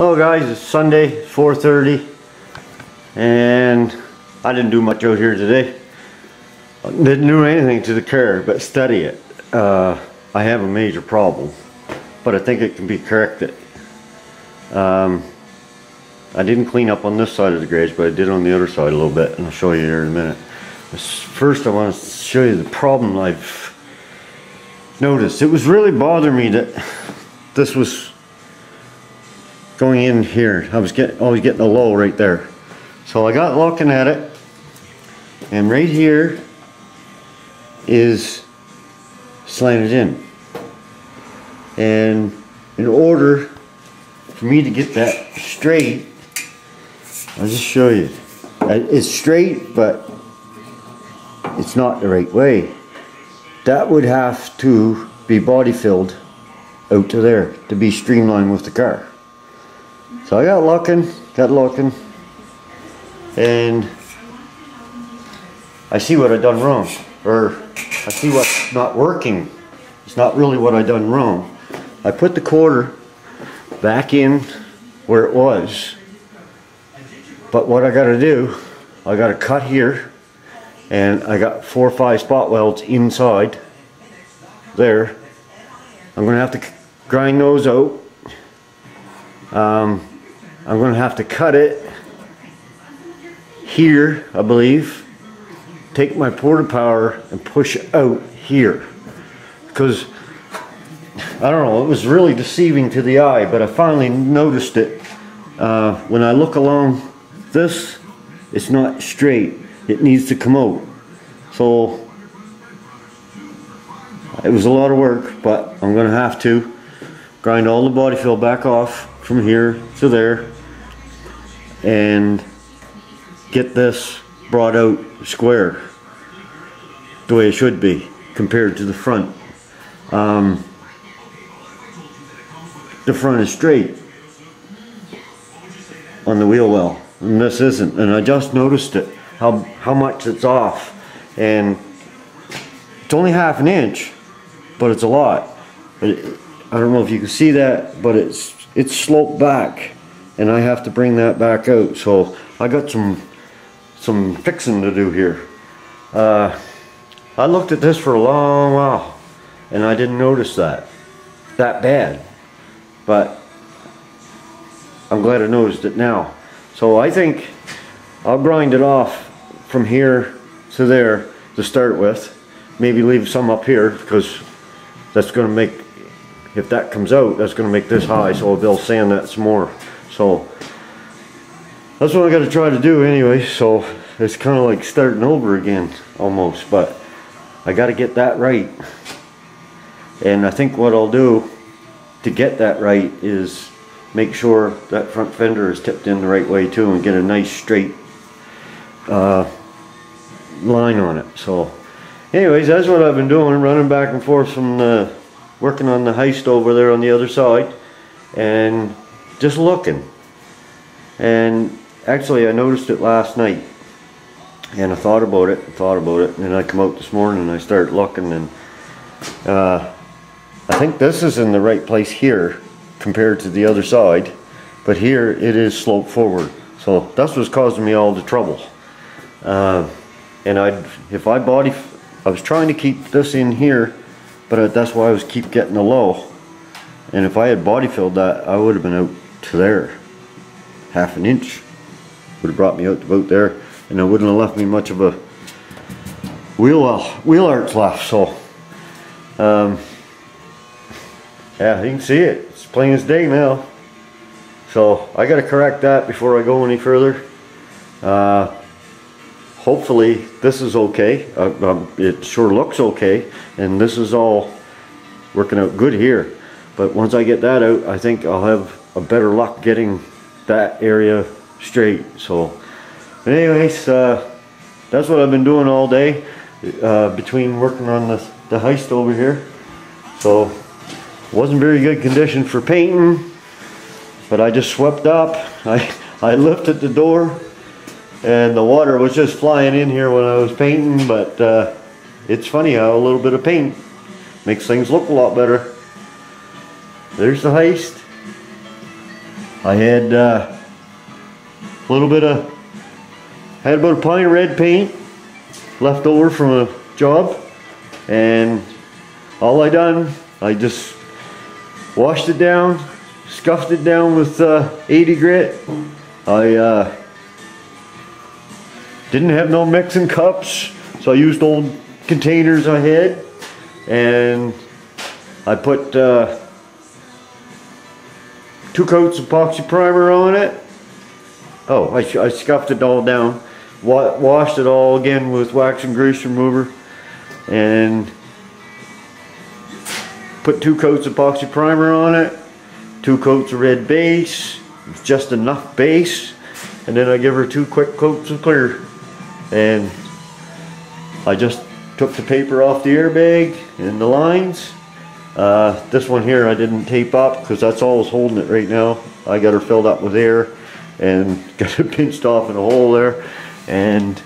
Hello guys, it's Sunday, 4.30 and I didn't do much out here today. Didn't do anything to the car but study it. Uh, I have a major problem, but I think it can be corrected. Um, I didn't clean up on this side of the garage, but I did on the other side a little bit, and I'll show you here in a minute. First, I want to show you the problem I've noticed. It was really bothering me that this was going in here. I was getting always getting a low right there. So I got looking at it and right here is slanted in. And in order for me to get that straight, I'll just show you. Uh, it's straight, but it's not the right way. That would have to be body filled out to there to be streamlined with the car. So I got looking, got looking, and I see what I done wrong, or I see what's not working. It's not really what I done wrong. I put the quarter back in where it was, but what I got to do, I got to cut here, and I got four or five spot welds inside there. I'm going to have to grind those out. Um, I'm going to have to cut it here, I believe. Take my porta power and push out here. Because, I don't know, it was really deceiving to the eye, but I finally noticed it. Uh, when I look along this, it's not straight. It needs to come out. So, it was a lot of work, but I'm going to have to grind all the body fill back off from here to there and get this brought out square the way it should be compared to the front. Um, the front is straight on the wheel well and this isn't and I just noticed it how how much it's off and it's only half an inch but it's a lot I don't know if you can see that but it's it's sloped back and I have to bring that back out. So I got some some fixing to do here. Uh, I looked at this for a long while and I didn't notice that that bad. But I'm glad I noticed it now. So I think I'll grind it off from here to there to start with. Maybe leave some up here because that's going to make if that comes out, that's going to make this high, so they'll sand that some more. So that's what I got to try to do anyway. So it's kind of like starting over again almost, but I got to get that right. And I think what I'll do to get that right is make sure that front fender is tipped in the right way too and get a nice straight uh, line on it. So anyways, that's what I've been doing, running back and forth from the working on the heist over there on the other side and just looking. And actually I noticed it last night and I thought about it thought about it and I come out this morning and I start looking and uh, I think this is in the right place here compared to the other side but here it is sloped forward. So that's what's causing me all the trouble. Uh, and I if I body I was trying to keep this in here but uh, that's why I was keep getting the low. And if I had body filled that, I would have been out to there. Half an inch. Would have brought me out to about there. And it wouldn't have left me much of a wheel, uh, wheel arch left. So, um, yeah, you can see it. It's plain as day now. So, I got to correct that before I go any further. Uh, hopefully this is okay. Uh, um, it sure looks okay. And this is all working out good here. But once I get that out, I think I'll have a better luck getting that area straight. So anyways, uh, that's what I've been doing all day uh, between working on the, the heist over here. So wasn't very good condition for painting, but I just swept up. I, I lifted the door and the water was just flying in here when I was painting but uh, it's funny how a little bit of paint makes things look a lot better there's the heist I had uh, a little bit of, had about a pint of red paint left over from a job and all I done, I just washed it down, scuffed it down with uh, 80 grit. I uh, didn't have no mixing cups, so I used old containers I had and I put uh, two coats of epoxy primer on it. Oh, I, I scuffed it all down, wa washed it all again with wax and grease remover, and put two coats of epoxy primer on it, two coats of red base, just enough base, and then I give her two quick coats of clear. And I just took the paper off the airbag and the lines. Uh, this one here I didn't tape up because that's all that's holding it right now. I got her filled up with air and got it pinched off in a hole there. And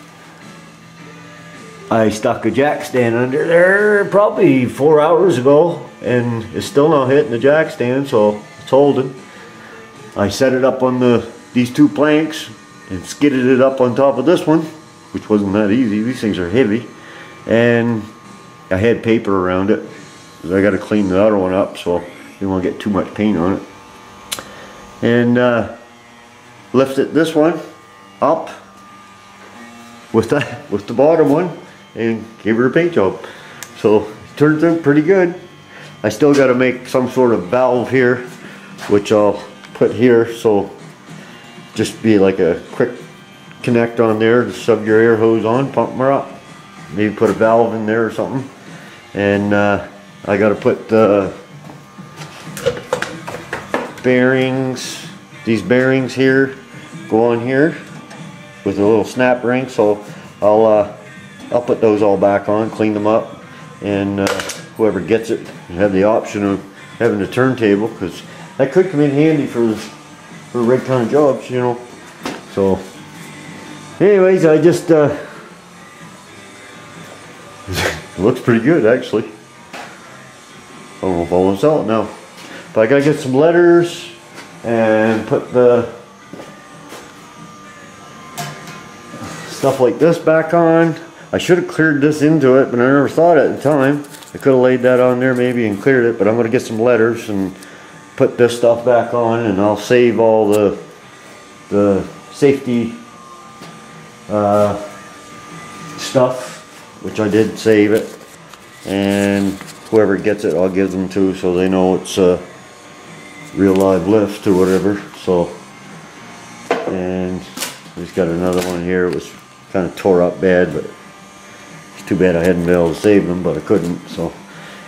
I stuck a jack stand under there probably four hours ago and it's still not hitting the jack stand so it's holding. I set it up on the these two planks and skidded it up on top of this one which wasn't that easy. These things are heavy. And I had paper around it I got to clean the other one up so you don't want to get too much paint on it. And uh, lifted this one up with that with the bottom one and gave her a paint job. So it turns out pretty good. I still got to make some sort of valve here which I'll put here so just be like a quick connect on there to sub your air hose on pump her up. Maybe put a valve in there or something. And uh, I got to put the bearings these bearings here go on here with a little snap ring. So I'll uh, I'll put those all back on clean them up. And uh, whoever gets it have the option of having a turntable because that could come in handy for for red kind of jobs you know. So anyways I just uh, looks pretty good actually. I don't know if I want to sell it now. But I gotta get some letters and put the stuff like this back on. I should have cleared this into it, but I never thought at the time. I could have laid that on there maybe and cleared it, but I'm gonna get some letters and put this stuff back on and I'll save all the the safety uh, stuff which I did save it. And whoever gets it I'll give them to so they know it's a real live lift or whatever so. And we just got another one here. It was kind of tore up bad but it's too bad I hadn't been able to save them but I couldn't so.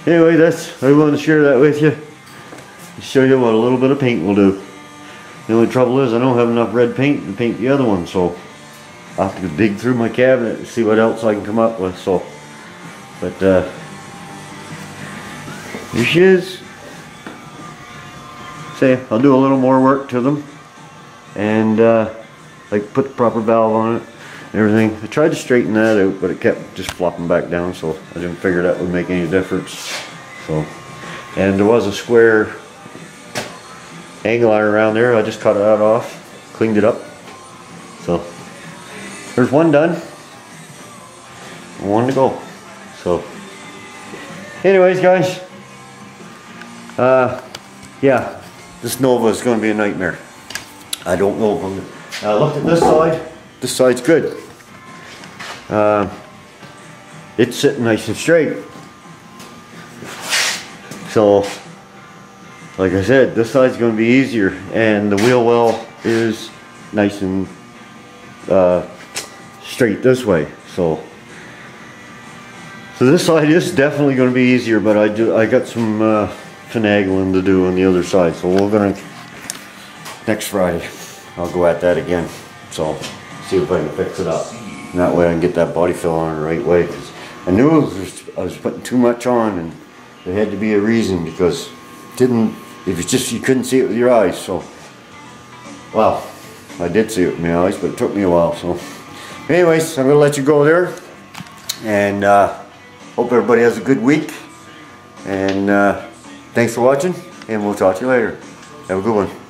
Anyway that's I wanted to share that with you. Show you what a little bit of paint will do. The only trouble is I don't have enough red paint to paint the other one so I'll have to dig through my cabinet and see what else I can come up with. So, but uh, here she is. Say, I'll do a little more work to them and uh, like put the proper valve on it and everything. I tried to straighten that out, but it kept just flopping back down, so I didn't figure that would make any difference. So, and there was a square angle iron around there. I just cut that off, cleaned it up. So there's one done. One to go. So, anyways, guys. Uh, yeah, this Nova is going to be a nightmare. I don't know I'm going. Uh, look at this side. This side's good. Uh, it's sitting nice and straight. So, like I said, this side's going to be easier, and the wheel well is nice and uh, straight this way. So, so this side is definitely going to be easier, but I do I got some uh, finagling to do on the other side. So we're gonna next Friday. I'll go at that again. So see if I can fix it up. And that way I can get that body fill on the right way. Cause I knew was, I was putting too much on, and there had to be a reason because didn't. If it's just you couldn't see it with your eyes. So, well, I did see it with my eyes, but it took me a while. So anyways, I'm going to let you go there. And uh, hope everybody has a good week. And uh, thanks for watching. And we'll talk to you later. Have a good one.